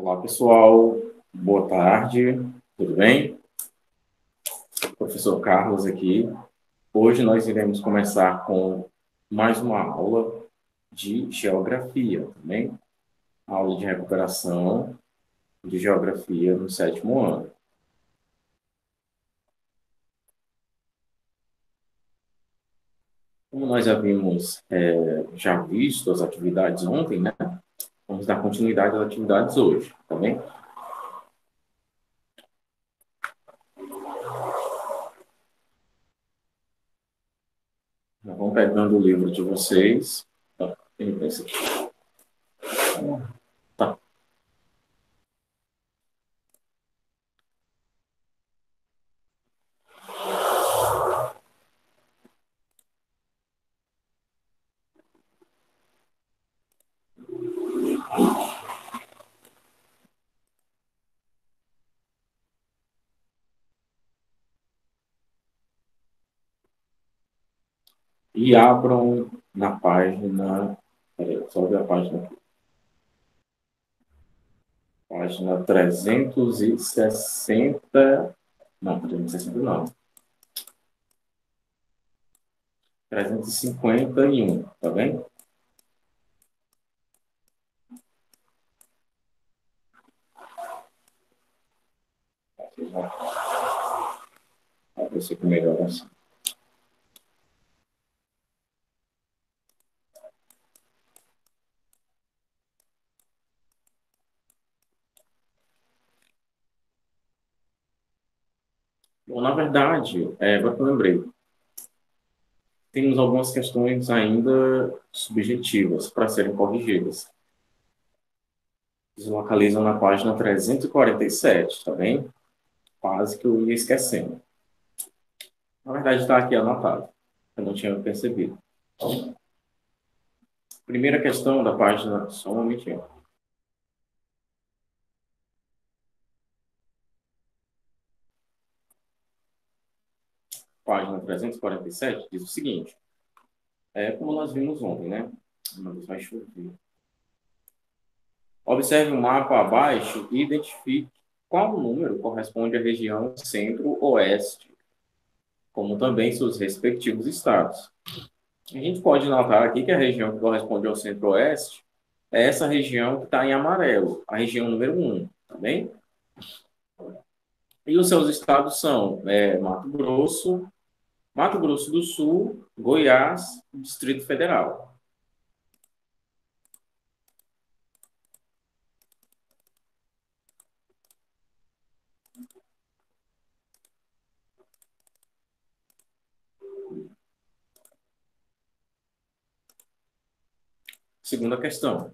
Olá, pessoal. Boa tarde. Tudo bem? Professor Carlos aqui. Hoje nós iremos começar com mais uma aula de geografia, também. Tá aula de recuperação de geografia no sétimo ano. Como nós havíamos é, já visto as atividades ontem, né? Vamos dar continuidade às atividades hoje, tá bem? Vão pegando o livro de vocês. Tá, esse aqui. Tá. E abram na página. Peraí, só ver a página aqui. Página 360. Não, 360 não. 351, tá bem? Vai ver se melhor assim. Bom, na verdade, é, agora que eu lembrei, temos algumas questões ainda subjetivas para serem corrigidas. Se localizam na página 347, tá bem? Quase que eu ia esquecendo. Na verdade, está aqui anotado. Eu não tinha percebido. Primeira questão da página, só um momentinho. página 347, diz o seguinte: é como nós vimos ontem, né? Vez vai chover. Observe o mapa abaixo e identifique qual número corresponde à região centro-oeste, como também seus respectivos estados. A gente pode notar aqui que a região que corresponde ao centro-oeste é essa região que está em amarelo, a região número 1, tá bem? E os seus estados são é, Mato Grosso, Mato Grosso do Sul, Goiás, Distrito Federal. Segunda questão.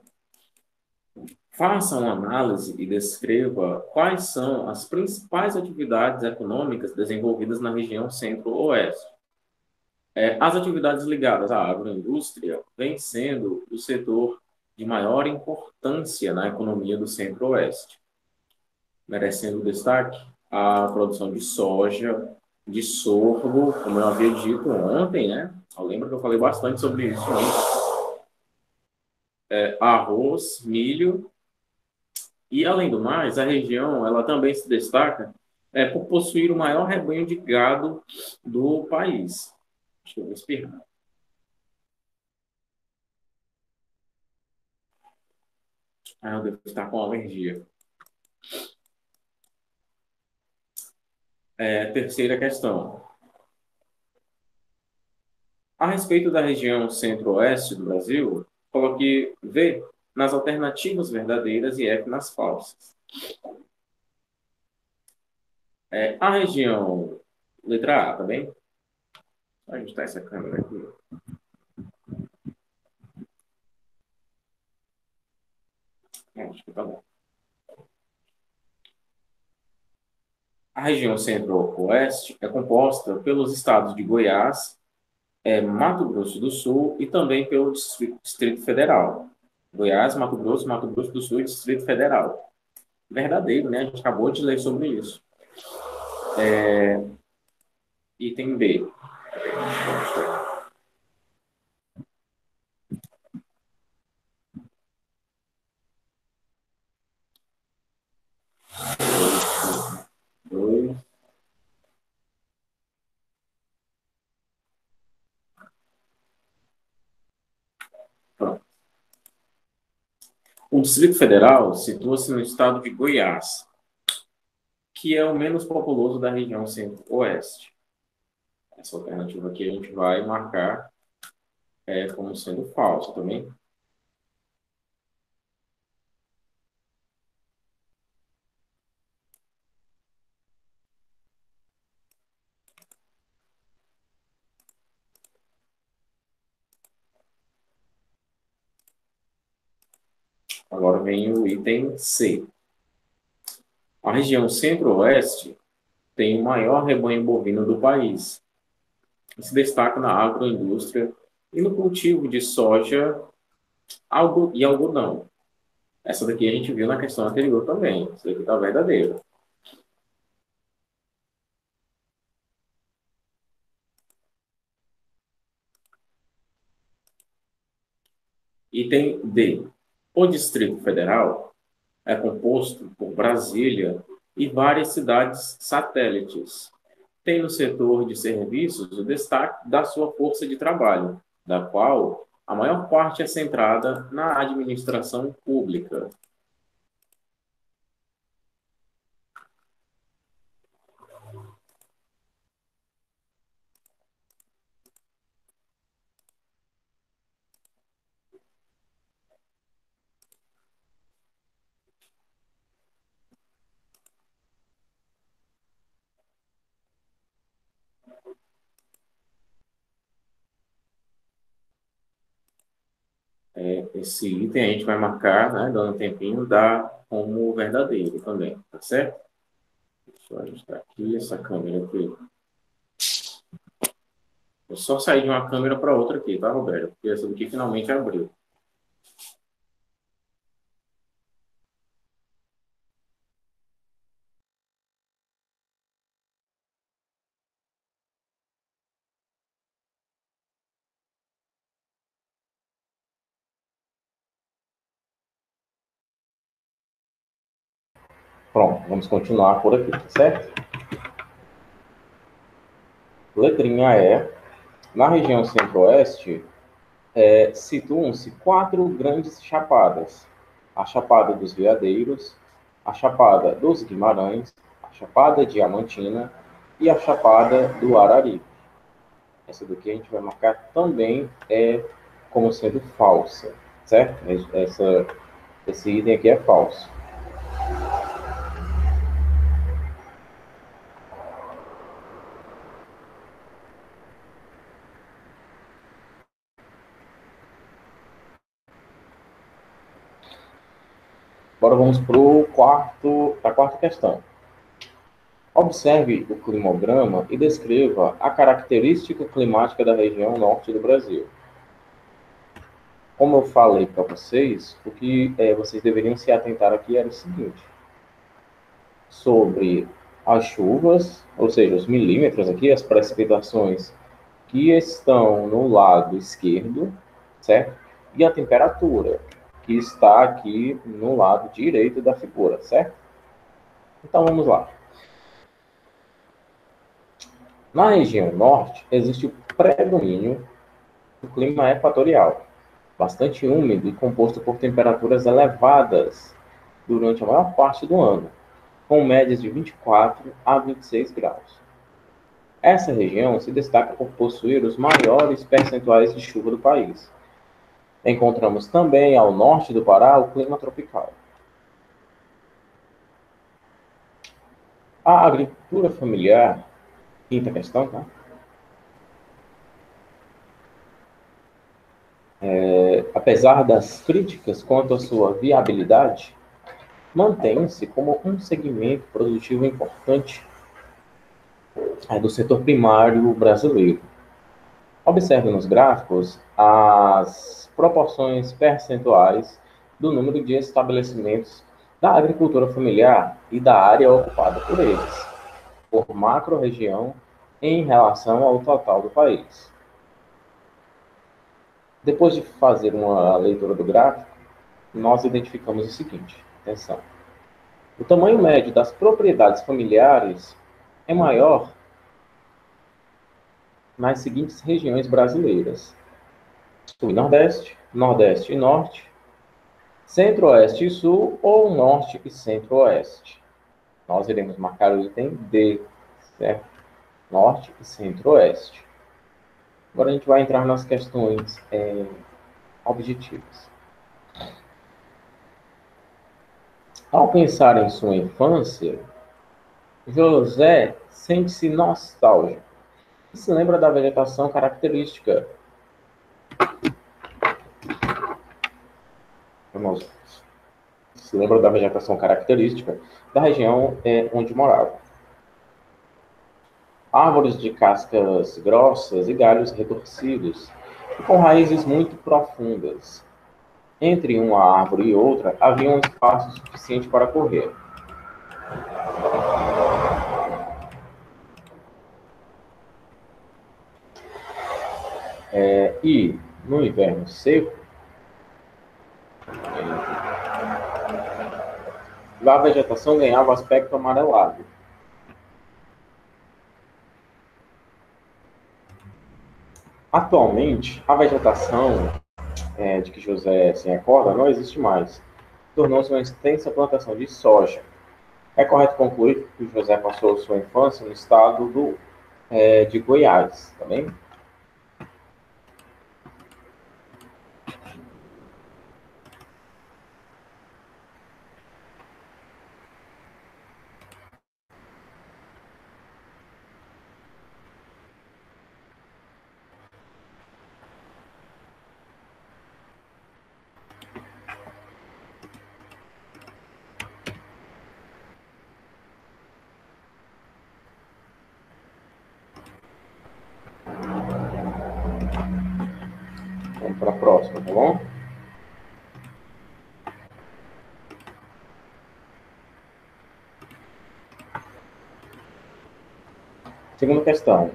Faça uma análise e descreva quais são as principais atividades econômicas desenvolvidas na região centro-oeste. É, as atividades ligadas à agroindústria vêm sendo o setor de maior importância na economia do Centro-Oeste, merecendo destaque a produção de soja, de sorgo, como eu havia dito ontem, né? Eu lembro que eu falei bastante sobre isso ontem. É, arroz, milho e, além do mais, a região ela também se destaca é, por possuir o maior rebanho de gado do país. Vou espirrar. Ah, eu devo estar com alergia. É, terceira questão. A respeito da região centro-oeste do Brasil, coloque V nas alternativas verdadeiras e F nas falsas. É, a região, letra A, tá bem? Ajustar essa câmera aqui. Acho que tá bom. A região centro-oeste é composta pelos estados de Goiás, é, Mato Grosso do Sul e também pelo Distrito Federal. Goiás, Mato Grosso, Mato Grosso do Sul e Distrito Federal. Verdadeiro, né? A gente acabou de ler sobre isso. É, item B. Dois. Pronto. O Distrito Federal situa-se no estado de Goiás, que é o menos populoso da região centro-oeste. Essa alternativa aqui a gente vai marcar é, como sendo falsa também. Agora vem o item C. A região centro-oeste tem o maior rebanho bovino do país. Se destaca na agroindústria e no cultivo de soja e algodão. Essa daqui a gente viu na questão anterior também. Isso daqui está verdadeiro. Item D. O Distrito Federal é composto por Brasília e várias cidades satélites. Tem no setor de serviços o destaque da sua força de trabalho, da qual a maior parte é centrada na administração pública. É, esse item a gente vai marcar, né, dando um tempinho, dá como verdadeiro também, tá certo? Deixa eu ajustar aqui essa câmera aqui. Vou só sair de uma câmera para outra aqui, tá, Roberto? Porque essa daqui finalmente abriu. Pronto, vamos continuar por aqui, tá certo? Letrinha E. Na região centro-oeste, é, situam-se quatro grandes chapadas. A Chapada dos Veadeiros, a Chapada dos Guimarães, a Chapada Diamantina e a Chapada do Arari. Essa daqui a gente vai marcar também é como sendo falsa, certo? Essa, esse item aqui é falso. Agora vamos para quarto, a quarta questão. Observe o climograma e descreva a característica climática da região norte do Brasil. Como eu falei para vocês, o que é, vocês deveriam se atentar aqui era o seguinte: sobre as chuvas, ou seja, os milímetros aqui, as precipitações que estão no lado esquerdo, certo? E a temperatura que está aqui no lado direito da figura, certo? Então vamos lá. Na região norte, existe o predomínio do clima equatorial, bastante úmido e composto por temperaturas elevadas durante a maior parte do ano, com médias de 24 a 26 graus. Essa região se destaca por possuir os maiores percentuais de chuva do país, Encontramos também ao norte do Pará o clima tropical. A agricultura familiar, quinta questão, tá? É, apesar das críticas quanto à sua viabilidade, mantém-se como um segmento produtivo importante é, do setor primário brasileiro. Observe nos gráficos as proporções percentuais do número de estabelecimentos da agricultura familiar e da área ocupada por eles, por macro-região em relação ao total do país. Depois de fazer uma leitura do gráfico, nós identificamos o seguinte: atenção. O tamanho médio das propriedades familiares é maior nas seguintes regiões brasileiras: Sul e Nordeste, Nordeste e Norte, Centro-Oeste e Sul ou Norte e Centro-Oeste? Nós iremos marcar o item D, certo? Norte e Centro-Oeste. Agora a gente vai entrar nas questões é, objetivas. Ao pensar em sua infância, José sente-se nostálgico se lembra da vegetação característica. Vamos. Se lembra da vegetação característica da região é, onde morava. Árvores de cascas grossas e galhos retorcidos, com raízes muito profundas, entre uma árvore e outra havia um espaço suficiente para correr. É, e no inverno seco, a vegetação ganhava aspecto amarelado. Atualmente, a vegetação é, de que José se recorda não existe mais. Tornou-se uma extensa plantação de soja. É correto concluir que José passou sua infância no estado do, é, de Goiás, tá bem? para a próxima, tá bom? Segunda questão.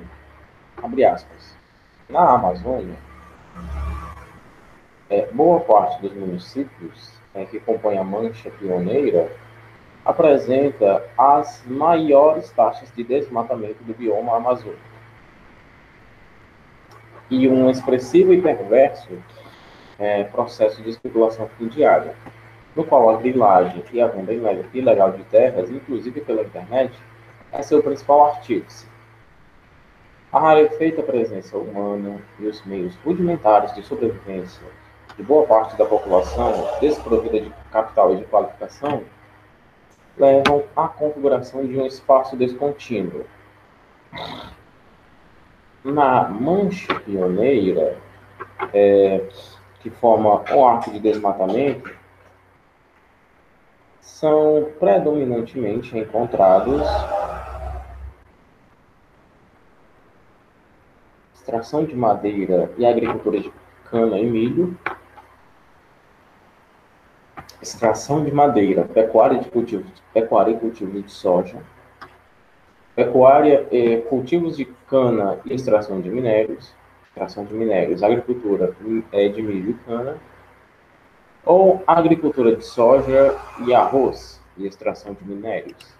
Abre aspas. Na Amazônia, é, boa parte dos municípios é, que compõem a mancha pioneira apresenta as maiores taxas de desmatamento do bioma amazônico e um expressivo e perverso é, processo de especulação fundiária, no qual a grilagem e a venda ilegal de terras, inclusive pela internet, é seu principal artífice. A rarefeita presença humana e os meios rudimentares de sobrevivência de boa parte da população desprovida de capital e de qualificação levam à configuração de um espaço descontínuo, na mancha pioneira, é, que forma o arco de desmatamento, são predominantemente encontrados extração de madeira e agricultura de cana e milho, extração de madeira, pecuária, de cultivo, pecuária e cultivo de soja, pecuária, eh, cultivos de cana e extração de minérios, extração de minérios, agricultura eh, de milho e cana, ou agricultura de soja e arroz e extração de minérios.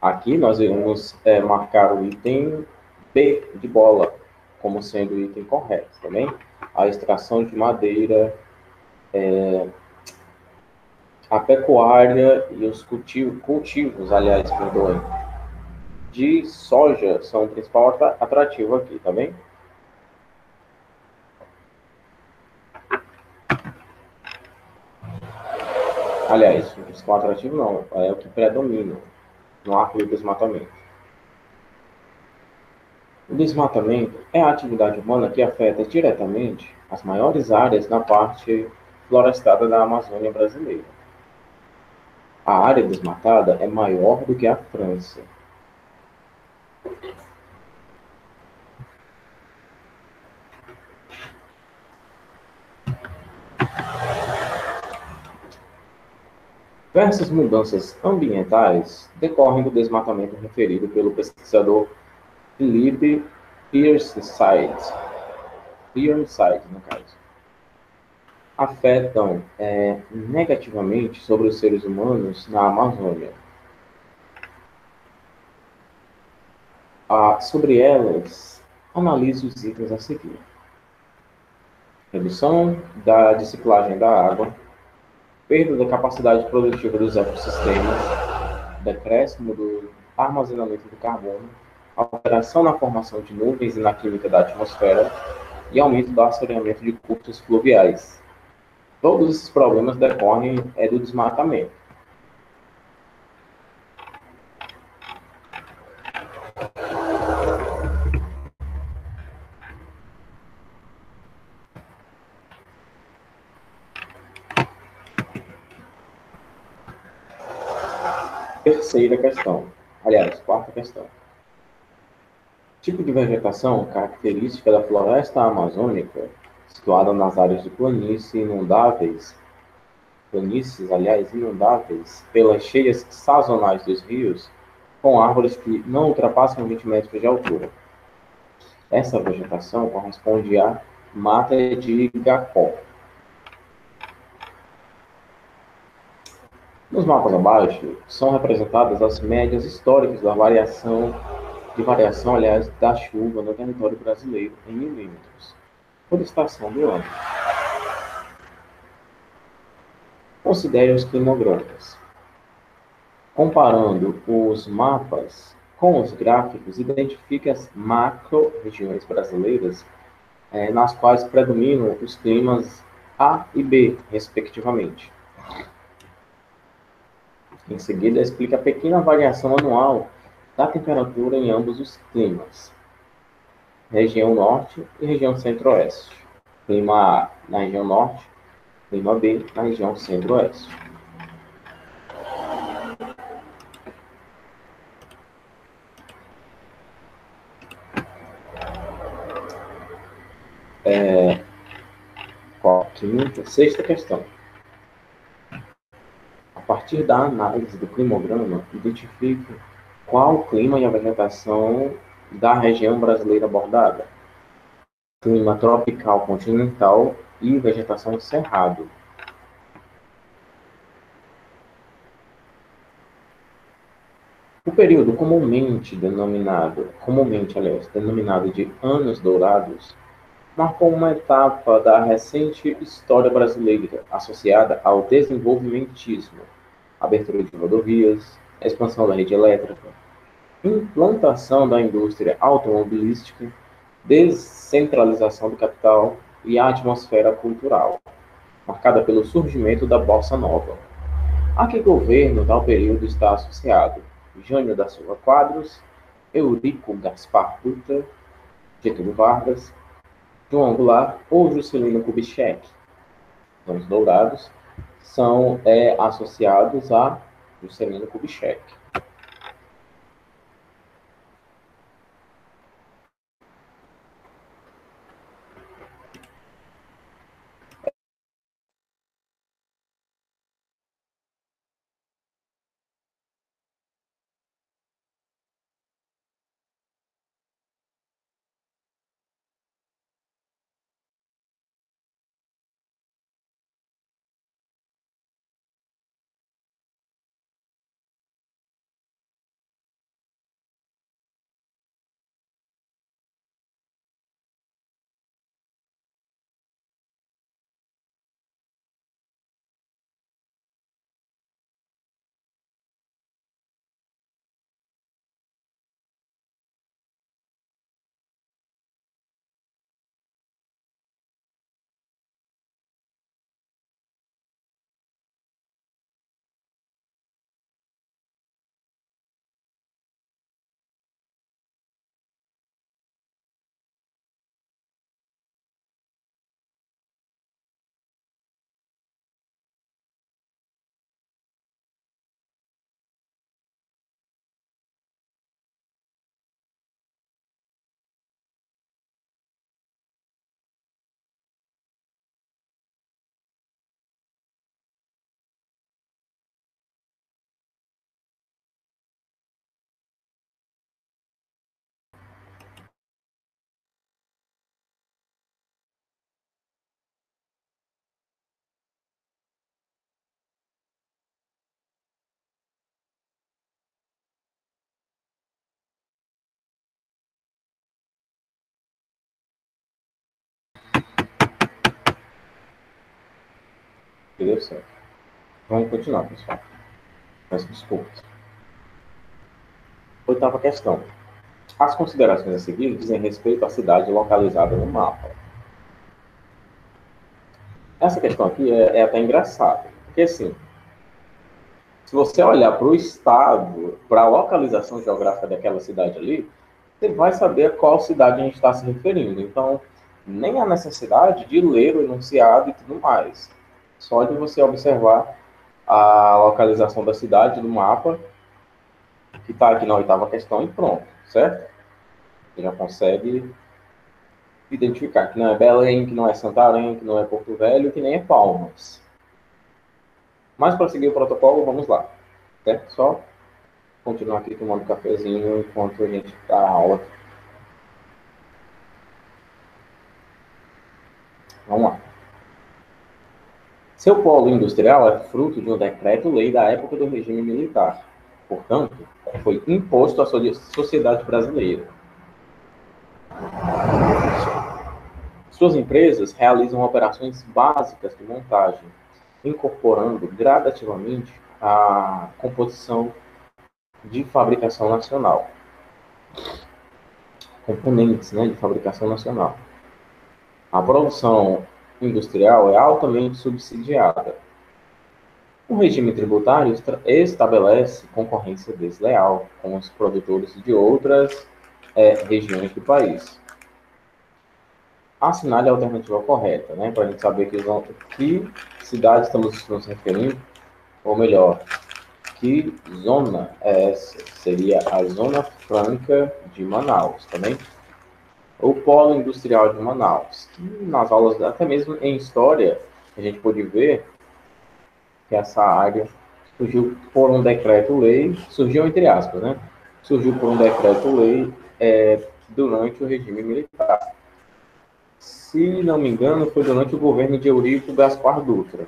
Aqui nós iremos é, marcar o item B de bola como sendo o item correto, também. Tá a extração de madeira, é, a pecuária e os cultivos, cultivos aliás, de soja são o principal atrativo aqui, tá bem? Aliás, o principal atrativo não, é o que predomina no arco do desmatamento. O desmatamento é a atividade humana que afeta diretamente as maiores áreas na parte florestada da Amazônia brasileira. A área desmatada é maior do que a França. Diversas mudanças ambientais decorrem do desmatamento referido pelo pesquisador Felipe Pierside, Pierside no caso, afetam é, negativamente sobre os seres humanos na Amazônia. Ah, sobre elas, analise os itens a seguir. Redução da disciplinagem da água, perda da capacidade produtiva dos ecossistemas, decréscimo do armazenamento do carbono, alteração na formação de nuvens e na química da atmosfera e aumento do assoreamento de cursos fluviais. Todos esses problemas decorrem é, do desmatamento. Terceira questão. Aliás, quarta questão. Tipo de vegetação característica da floresta amazônica, situada nas áreas de planície inundáveis, planícies, aliás, inundáveis, pelas cheias sazonais dos rios, com árvores que não ultrapassam 20 metros de altura. Essa vegetação corresponde à mata de Gacó, Nos mapas abaixo são representadas as médias históricas da variação de variação, aliás, da chuva no território brasileiro em milímetros por estação do ano. Considere os climogramas. Comparando os mapas com os gráficos, identifique as macro-regiões brasileiras eh, nas quais predominam os climas A e B, respectivamente. Em seguida, explica a pequena variação anual da temperatura em ambos os climas, região norte e região centro-oeste. Clima A na região norte, clima B na região centro-oeste. É, quinta, sexta questão. A partir da análise do climograma, identifique qual o clima e a vegetação da região brasileira abordada. Clima tropical continental e vegetação cerrado. O período comumente denominado, comumente, aliás, denominado de Anos Dourados, marcou uma etapa da recente história brasileira associada ao desenvolvimentismo, abertura de rodovias, expansão da rede elétrica, implantação da indústria automobilística, descentralização do capital e a atmosfera cultural, marcada pelo surgimento da Bossa Nova. A que governo tal período está associado? Jânio da Silva Quadros, Eurico Gaspar Dutra, Getúlio Vargas, João Goulart ou Juscelino Kubitschek. Os dourados são é, associados a Juscelino Kubitschek. Que deu certo. Vamos continuar, pessoal. Peço desculpas. Oitava questão. As considerações a seguir dizem respeito à cidade localizada no mapa. Essa questão aqui é, é até engraçada, porque assim, se você olhar para o estado, para a localização geográfica daquela cidade ali, você vai saber qual cidade a gente está se referindo. Então, nem a necessidade de ler o enunciado e tudo mais. Só de você observar a localização da cidade no mapa, que está aqui na oitava questão, e pronto, certo? Você já consegue identificar que não é Belém, que não é Santarém, que não é Porto Velho, que nem é Palmas. Mas para seguir o protocolo, vamos lá. Certo? Só continuar aqui tomando cafezinho enquanto a gente está a aula. Vamos lá. Seu polo industrial é fruto de um decreto-lei da época do regime militar. Portanto, foi imposto à sociedade brasileira. Suas empresas realizam operações básicas de montagem, incorporando gradativamente a composição de fabricação nacional. Componentes né, de fabricação nacional. A produção industrial é altamente subsidiada. O regime tributário estabelece concorrência desleal com os produtores de outras é, regiões do país. Assinale a alternativa correta, né, para a gente saber que, que cidade estamos nos referindo, ou melhor, que zona é essa? Seria a Zona Franca de Manaus, também? Tá o Polo Industrial de Manaus, que nas aulas, até mesmo em História, a gente pode ver que essa área surgiu por um decreto-lei, surgiu entre aspas, né? Surgiu por um decreto-lei é, durante o regime militar. Se não me engano, foi durante o governo de Eurico Gaspar Dutra.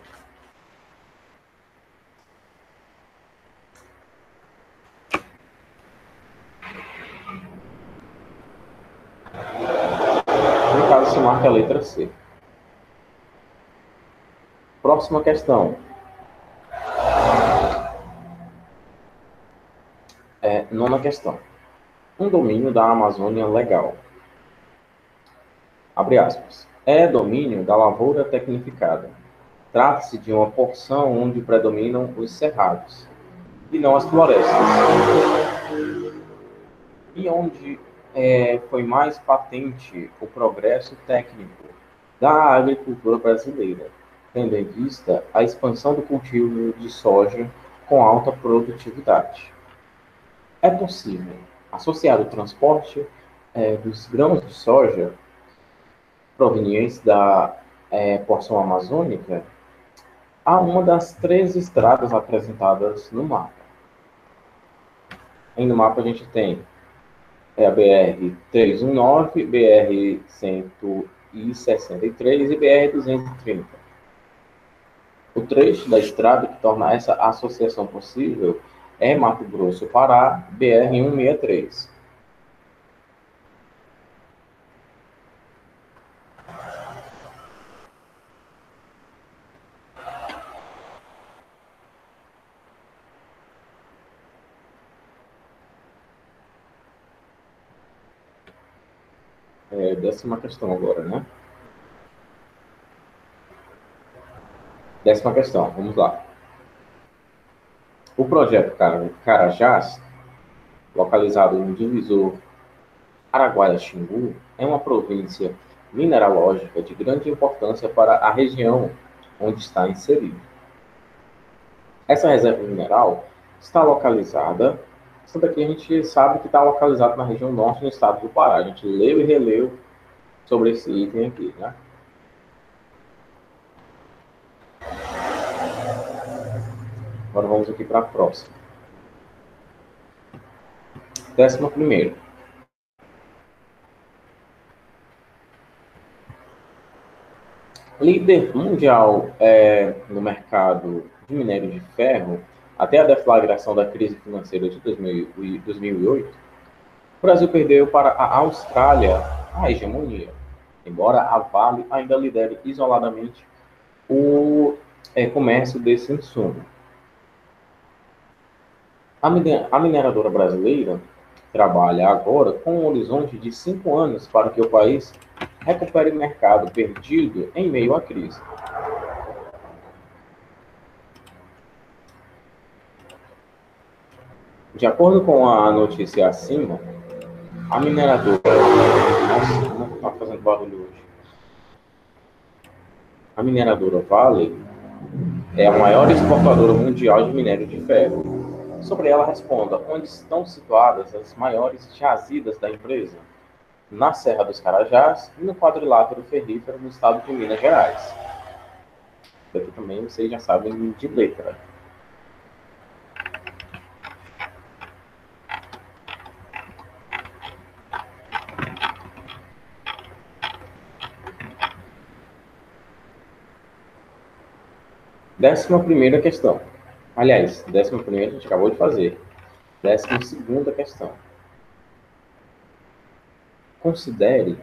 marca a letra C. Próxima questão. É, nona questão. Um domínio da Amazônia legal. Abre aspas. É domínio da lavoura tecnificada. Trata-se de uma porção onde predominam os cerrados e não as florestas. E onde é, foi mais patente o progresso técnico da agricultura brasileira, tendo em vista a expansão do cultivo de soja com alta produtividade. É possível associar o transporte é, dos grãos de soja provenientes da é, porção amazônica a uma das três estradas apresentadas no mapa. Aí no mapa a gente tem é a BR-319, BR-163 e BR-230. O trecho da estrada que torna essa associação possível é Mato Grosso-Pará, BR-163. É, décima questão agora, né? Décima questão, vamos lá. O projeto Carajás, localizado no divisor Araguaia-Xingu, é uma província mineralógica de grande importância para a região onde está inserido. Essa reserva mineral está localizada essa daqui a gente sabe que está localizado na região norte do estado do Pará. A gente leu e releu sobre esse item aqui, né? Agora vamos aqui para a próxima. Décima primeira. Líder mundial é, no mercado de minério de ferro até a deflagração da crise financeira de 2008, o Brasil perdeu para a Austrália a hegemonia, embora a Vale ainda lidere isoladamente o é, comércio desse insumo. A mineradora brasileira trabalha agora com um horizonte de cinco anos para que o país recupere o mercado perdido em meio à crise. De acordo com a notícia acima, a mineradora. Fazendo barulho hoje. A mineradora Vale é a maior exportadora mundial de minério de ferro. Sobre ela responda: onde estão situadas as maiores jazidas da empresa? Na Serra dos Carajás e no quadrilátero ferrífero no estado de Minas Gerais. Daqui também vocês já sabem de letra. Décima primeira questão. Aliás, décima primeira a gente acabou de fazer. Décima segunda questão. Considere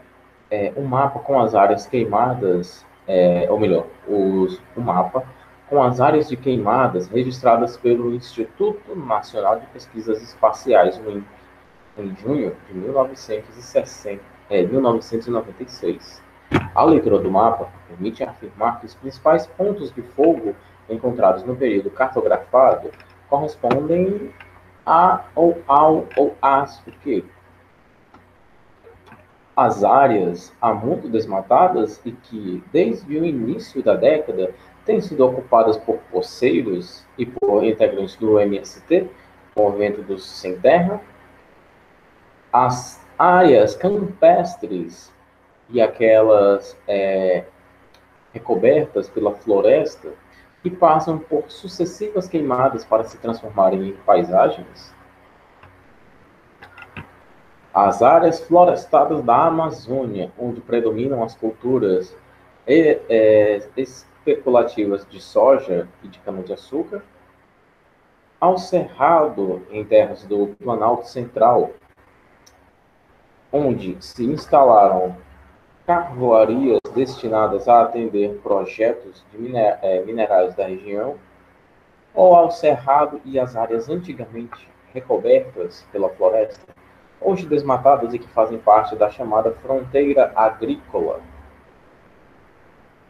é, um mapa com as áreas queimadas, é, ou melhor, os, o mapa com as áreas de queimadas registradas pelo Instituto Nacional de Pesquisas Espaciais, no, em junho de 1960, é, 1996. A leitura do mapa permite afirmar que os principais pontos de fogo encontrados no período cartografado correspondem a ou ao ou às o quê? As áreas há muito desmatadas e que, desde o início da década, têm sido ocupadas por poceiros e por integrantes do MST, Movimento dos Sem Terra, as áreas campestres e aquelas é, recobertas pela floresta que passam por sucessivas queimadas para se transformarem em paisagens? As áreas florestadas da Amazônia, onde predominam as culturas é, especulativas de soja e de cana-de-açúcar, ao cerrado em terras do Planalto Central, onde se instalaram carvoarias destinadas a atender projetos de é, minerais da região, ou ao cerrado e às áreas antigamente recobertas pela floresta, hoje desmatadas e que fazem parte da chamada fronteira agrícola.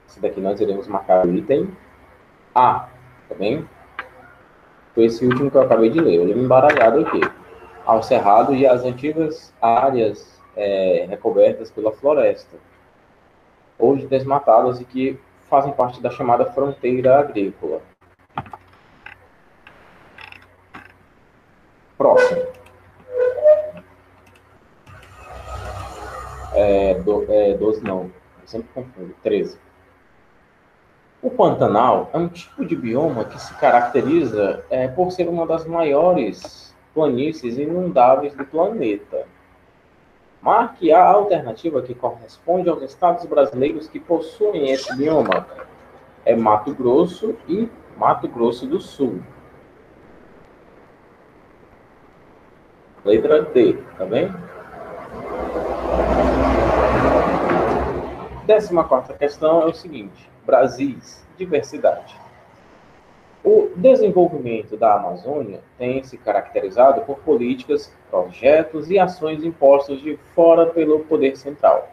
Esse daqui nós iremos marcar o item A, tá bem? Foi esse último que eu acabei de ler, eu li embaralhado aqui. Ao cerrado e às antigas áreas é, recobertas pela floresta hoje desmatadas e que fazem parte da chamada fronteira agrícola. Próximo. É, do, é, 12 não, eu sempre confundo, 13. O Pantanal é um tipo de bioma que se caracteriza é, por ser uma das maiores planícies inundáveis do planeta. Marque a alternativa que corresponde aos estados brasileiros que possuem esse bioma. É Mato Grosso e Mato Grosso do Sul. Letra D, tá bem? Décima quarta questão é o seguinte: Brasis, diversidade. O desenvolvimento da Amazônia tem se caracterizado por políticas, projetos e ações impostas de fora pelo poder central.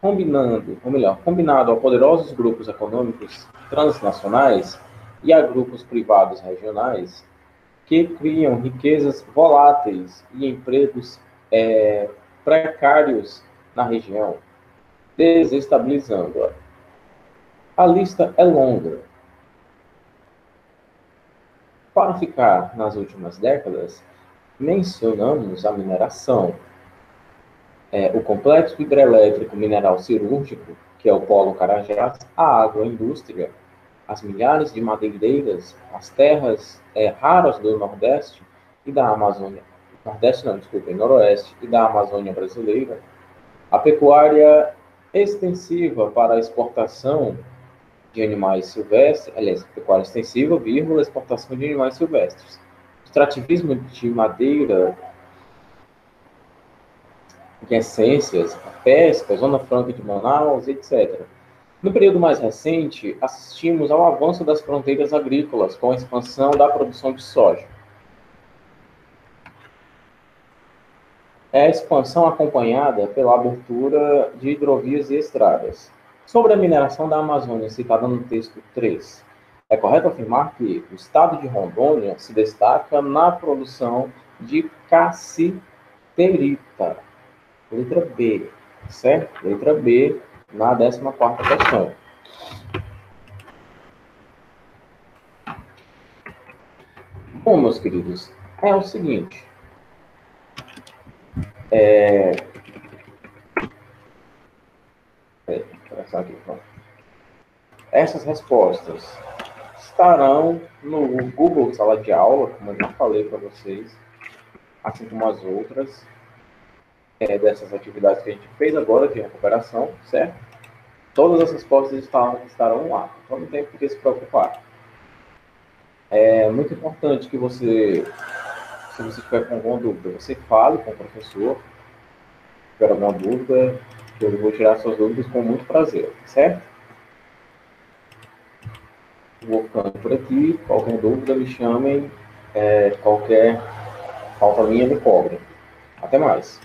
Combinando, ou melhor, combinado a poderosos grupos econômicos transnacionais e a grupos privados regionais que criam riquezas voláteis e empregos é, precários na região, desestabilizando-a. A lista é longa, para ficar nas últimas décadas, mencionamos a mineração, é, o complexo hidrelétrico mineral cirúrgico, que é o Polo Carajás, a agroindústria, as milhares de madeireiras, as terras é, raras do Nordeste e da Amazônia, Nordeste não, desculpem, Noroeste e da Amazônia brasileira, a pecuária extensiva para exportação de animais silvestres, aliás, pecuária extensiva, vírgula, exportação de animais silvestres. Extrativismo de madeira, de essências, pesca, Zona Franca de Manaus, etc. No período mais recente, assistimos ao avanço das fronteiras agrícolas com a expansão da produção de soja. É a expansão acompanhada pela abertura de hidrovias e estradas. Sobre a mineração da Amazônia, citada no texto 3, é correto afirmar que o estado de Rondônia se destaca na produção de cassiterita. Letra B, certo? Letra B, na 14ª questão. Bom, meus queridos, é o seguinte. É... é aqui, Essas respostas estarão no Google Sala de Aula, como eu já falei para vocês, assim como as outras é, dessas atividades que a gente fez agora de recuperação, certo? Todas as respostas estarão, estarão lá, então não tem por que se preocupar. É muito importante que você, se você tiver com alguma dúvida, você fale com o professor, se tiver alguma dúvida, eu vou tirar suas dúvidas com muito prazer, certo? Vou ficando por aqui, qualquer dúvida me chamem, é, qualquer falta minha me cobrem. Até mais.